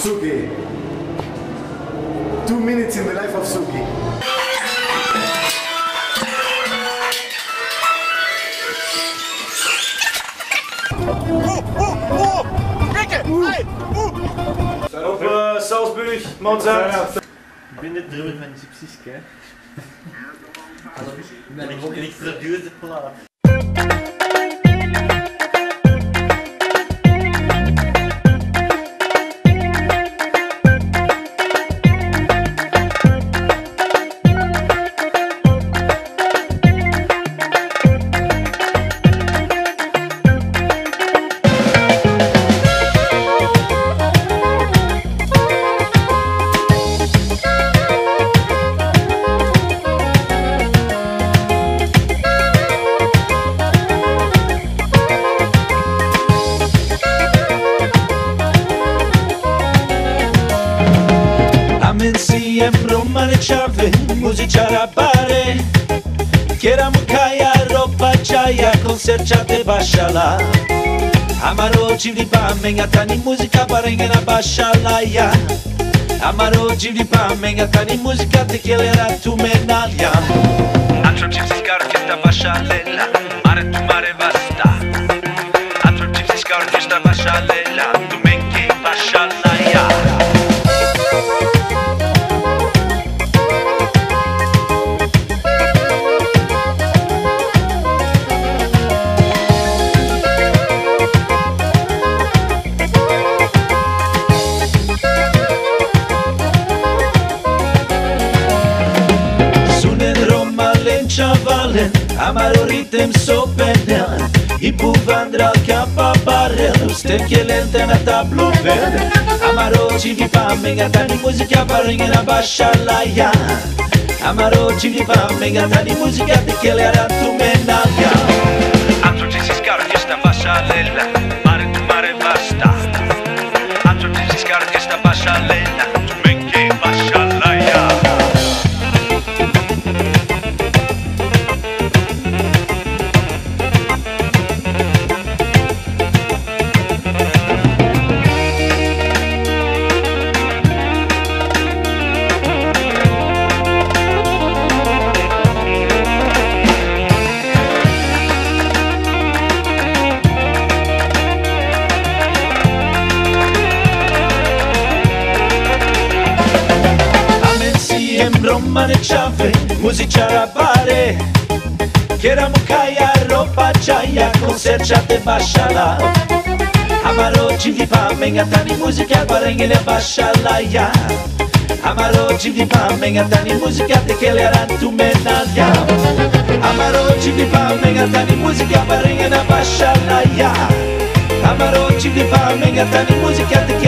Sugi. Two minutes in the life of Sugi. Op uh, Salzburg, Mozart. Ik ben net drummer van Gypsies, hè. Ik ben extra duurder plaat. Amensi en bromare chave, musicarea pare Chiera mucaia, roba chaya, concerciate bashala Amaro chivli pa menga tani musica parengena bashala ya Amaro chivli pa menga tani musica te chielera tu menaglia Altro gypsy scar che sta bashalela, mare tu mare basta Altro gypsy scar che čavalen A malo ritem sopenel. I buvandra kappa barrel Stänker länterna tablovel Amaro chilipa megatani musica baringarna bashalaya Amaro chilipa megatani musica tekelera tu menalya Antro ci si scarpia sta bashalella sembron mane ciafe, muzičara bare. Kjeramo kaja, ropa čaja, koncert čate bašala Amaro čivli pamenga, tani muzika, barengene bašala ja Amaro čivli pamenga, tani muzika, tekele arantu menalja Amaro čivli pamenga, tani muzika, barengene bašala ja Amaro čivli pamenga, tani muzika, tekele